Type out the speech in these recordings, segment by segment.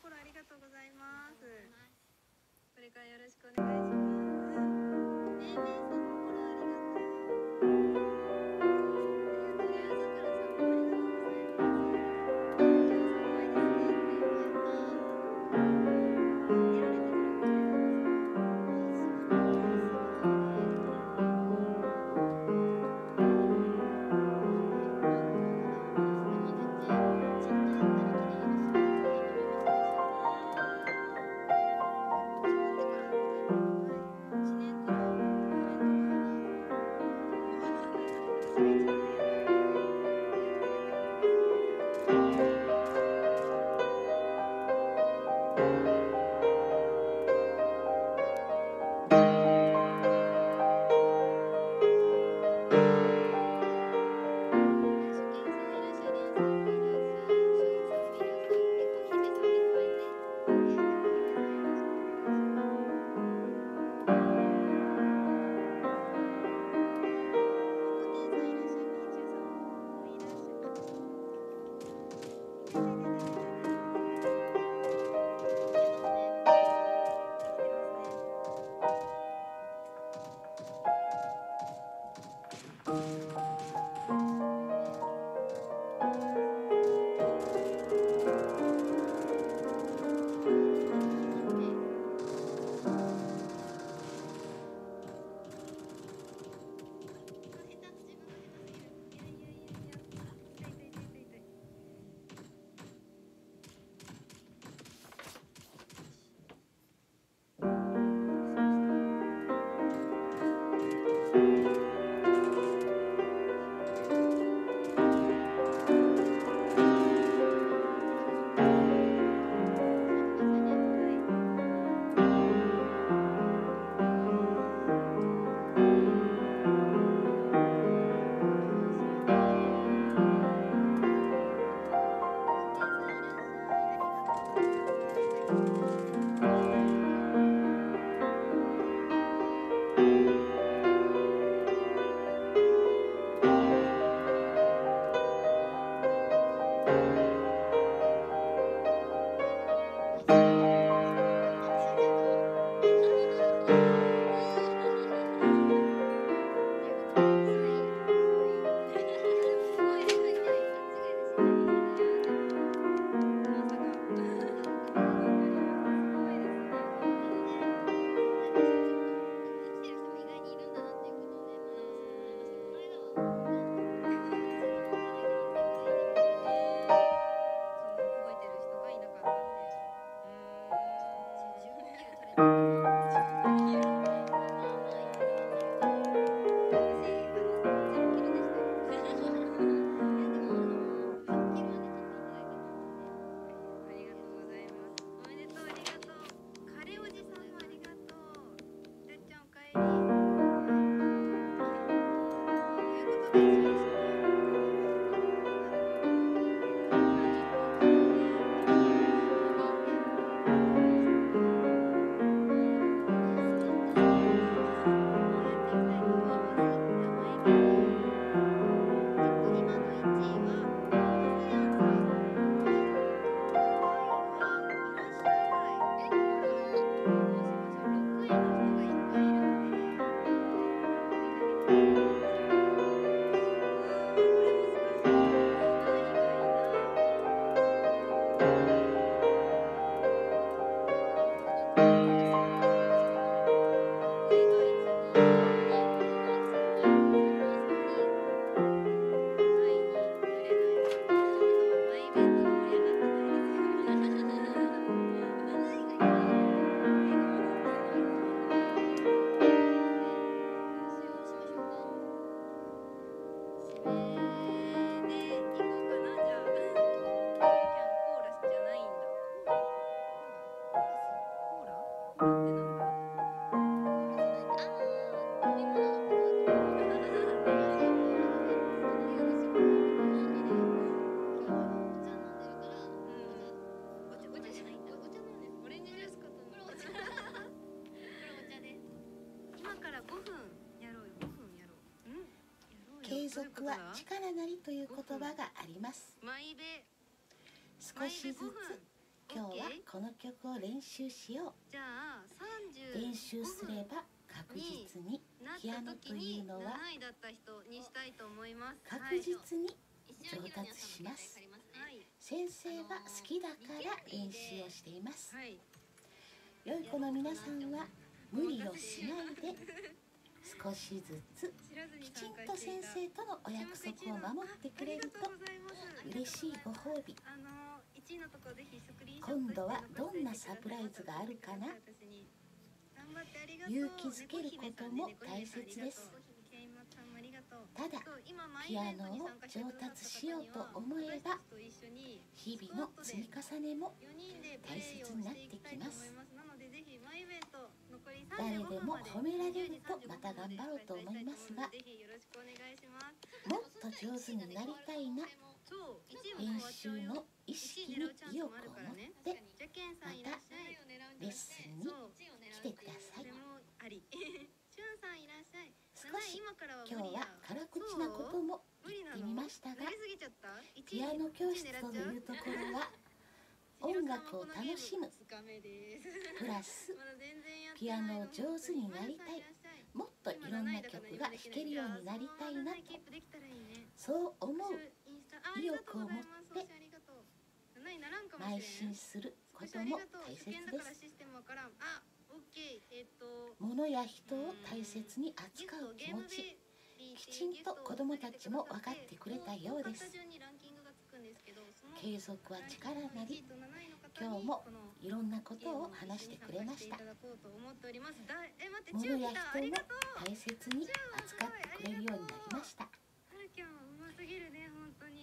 心ありがとうございます。これからよろしくお願いします。めいめいさん。続は力なりという言葉があります。少しずつ今日はこの曲を練習しよう。練習すれ35分ば確実にピアノというのは7位だった人にしたいと思います。確実に上達します。はい先生は好きだから練習をしています。はい。良い子の皆さんは無理をしないで少しずつきちんと先生とのお約束を守ってくれると嬉しいご褒美。あの1位のとこぜひスクリーンショット今度はどんなサプライズがあるかな？勇気づけることも大切ですケイマさんもありがとうただピアノを上達しようと思えば日々の積み重ねも4人でプレイをしていきます。誰35でも褒められるとまた頑張ろうと思いますがもっと上手になりたいなそう1位も練習の意識に意欲を持ってじゃけんさんいらっしゃい。レッスンに来てください。少7位し今日はことも無理な言ってみましたがピアノ教室というところは音楽を楽しむ2日目ですプラスピアノを上手になりたい。もっといろんな曲が弾けるようになりたいなと。そう思う意欲を持って送信ありがとう。7位ならんかもしれん邁進することも大切です。物や人を大切にギ扱う気持ちきちんと子どもたちも分かってくれたようです。継続は力なり。1位と7位の方今日もいろんなことを話してくれました。物や人も大切に扱ってくれるようになりました。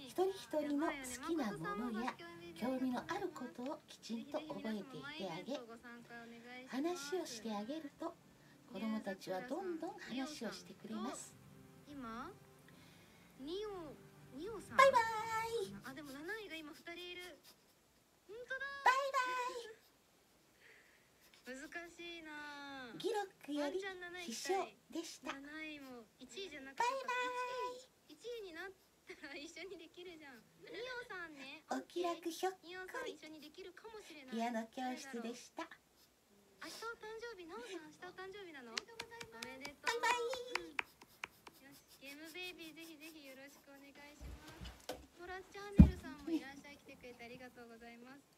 一人一人の好きなものや興味のあることをきちんと覚えていてあげ話をしてあげると子どもたちはどんどん話をしてくれます今？ニオニオさん？バイバイ。あでも7位が今2人いる。本当だ。バ 難しいな。イバイギロックよりワンちゃん7位秘書行きたい。でした。7位も1位じゃなくてバイ1位になったら一緒にできるじゃん。ニオさんね。お気楽ひょっニオさん一緒にできるかもしれない。ピアノ教室でした。明日お誕生日なおさん明日お誕生日なの？おめでとう。バイバイ。うんゲームベイビーぜひぜひよろしくお願いします。トラチャンネルさんもいらっしゃい。来てくれてありがとうございます。